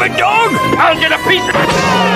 stupid dog! I'll get a piece of...